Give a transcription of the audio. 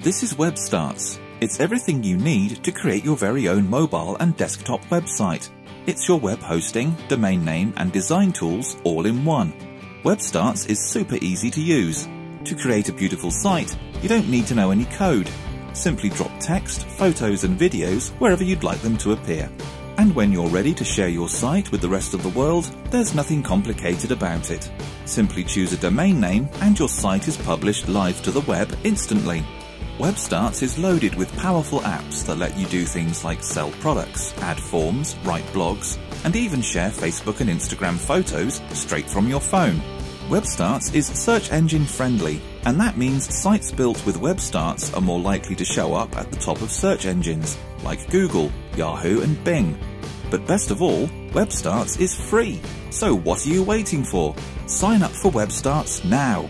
This is WebStarts. It's everything you need to create your very own mobile and desktop website. It's your web hosting, domain name and design tools all in one. WebStarts is super easy to use. To create a beautiful site, you don't need to know any code. Simply drop text, photos and videos wherever you'd like them to appear. And when you're ready to share your site with the rest of the world, there's nothing complicated about it. Simply choose a domain name and your site is published live to the web instantly. WebStarts is loaded with powerful apps that let you do things like sell products, add forms, write blogs, and even share Facebook and Instagram photos straight from your phone. WebStarts is search engine friendly, and that means sites built with WebStarts are more likely to show up at the top of search engines like Google, Yahoo, and Bing. But best of all, WebStarts is free. So what are you waiting for? Sign up for WebStarts now